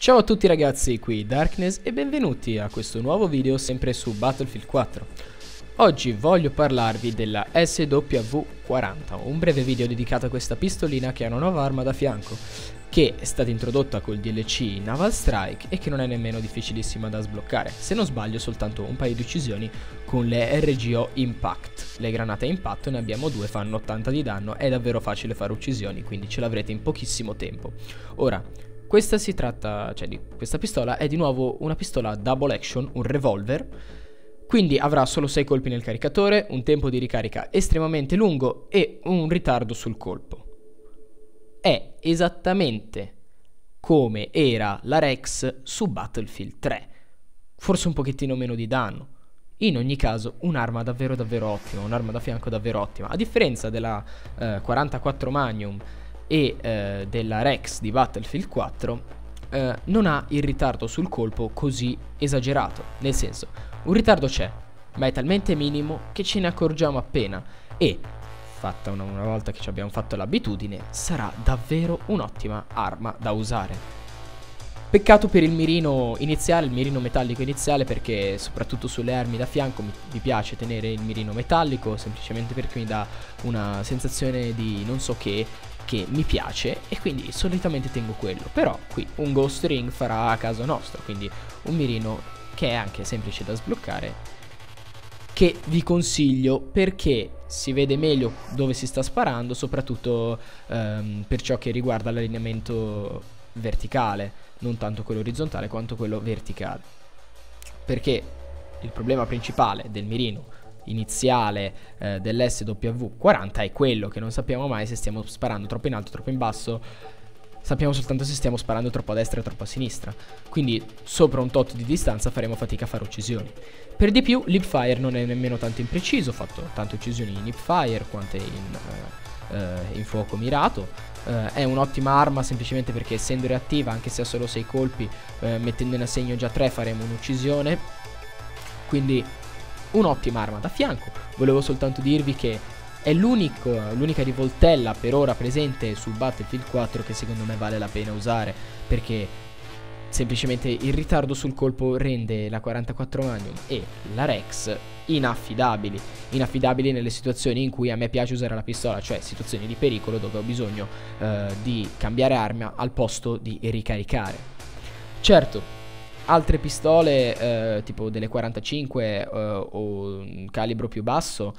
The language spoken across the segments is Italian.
Ciao a tutti ragazzi, qui Darkness e benvenuti a questo nuovo video sempre su Battlefield 4. Oggi voglio parlarvi della SW40, un breve video dedicato a questa pistolina che ha una nuova arma da fianco, che è stata introdotta col DLC Naval Strike e che non è nemmeno difficilissima da sbloccare, se non sbaglio soltanto un paio di uccisioni con le RGO Impact. Le granate a impatto ne abbiamo due, fanno 80 di danno, è davvero facile fare uccisioni, quindi ce l'avrete in pochissimo tempo. Ora, questa si tratta, cioè di questa pistola è di nuovo una pistola double action, un revolver. Quindi avrà solo 6 colpi nel caricatore, un tempo di ricarica estremamente lungo e un ritardo sul colpo. È esattamente come era la Rex su Battlefield 3. Forse un pochettino meno di danno. In ogni caso, un'arma davvero davvero ottima, un'arma da fianco davvero ottima. A differenza della eh, 44 Magnum e eh, della Rex di Battlefield 4 eh, non ha il ritardo sul colpo così esagerato. Nel senso, un ritardo c'è, ma è talmente minimo che ce ne accorgiamo appena e, fatta una, una volta che ci abbiamo fatto l'abitudine, sarà davvero un'ottima arma da usare. Peccato per il mirino iniziale, il mirino metallico iniziale, perché soprattutto sulle armi da fianco mi, mi, piace tenere il mirino metallico, semplicemente perché mi dà una sensazione di non so che che mi piace e quindi solitamente tengo quello. Però qui un Ghost Ring farà a caso nostro, quindi un mirino che è anche semplice da sbloccare che vi consiglio perché si vede meglio dove si sta sparando, soprattutto ehm, per ciò che riguarda l'allineamento verticale, non tanto quello orizzontale quanto quello verticale. Perché il problema principale del mirino iniziale eh, dell'SW40 è quello che non sappiamo mai se stiamo sparando troppo in alto, troppo in basso. Sappiamo soltanto se stiamo sparando troppo a destra o troppo a sinistra. Quindi sopra un tot di distanza faremo fatica a fare uccisioni. Per di più l'hipfire non è nemmeno tanto impreciso, ho fatto tante uccisioni in hipfire quante in, uh, uh, in fuoco mirato. Uh, è un'ottima arma semplicemente perché essendo reattiva, anche se ha solo 6 colpi, mettendo in assegno già 3 faremo un'uccisione. Quindi un'ottima arma da fianco. Volevo soltanto dirvi che è l'unica rivoltella per ora presente su Battlefield 4 che secondo me vale la pena usare perché semplicemente il ritardo sul colpo rende la 44 Magnum e la Rex inaffidabili, inaffidabili nelle situazioni in cui a me piace usare la pistola, cioè situazioni di pericolo dove ho bisogno eh, di cambiare arma al posto di ricaricare. Certo, altre pistole eh, tipo delle 45 eh, o un calibro più basso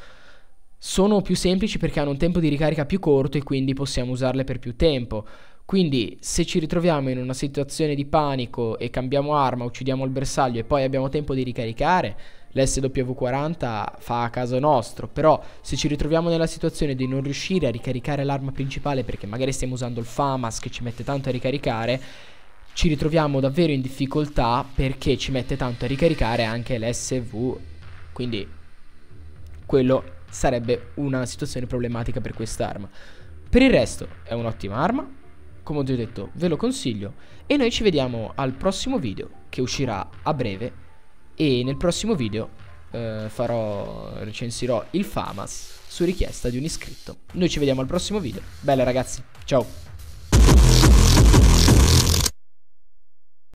sono più semplici perché hanno un tempo di ricarica più corto e quindi possiamo usarle per più tempo. Quindi se ci ritroviamo in una situazione di panico e cambiamo arma, uccidiamo il bersaglio e poi abbiamo tempo di ricaricare, l'SW40 fa a caso nostro, però se ci ritroviamo nella situazione di non riuscire a ricaricare l'arma principale perché magari stiamo usando il FAMAS che ci mette tanto a ricaricare, ci ritroviamo davvero in difficoltà perché ci mette tanto a ricaricare anche l'SV. Quindi quello sarebbe una situazione problematica per quest'arma. Per il resto è un'ottima arma, come ho già detto ve lo consiglio e noi ci vediamo al prossimo video che uscirà a breve e nel prossimo video eh, farò, recensirò il FAMAS su richiesta di un iscritto. Noi ci vediamo al prossimo video. Belle ragazzi, ciao!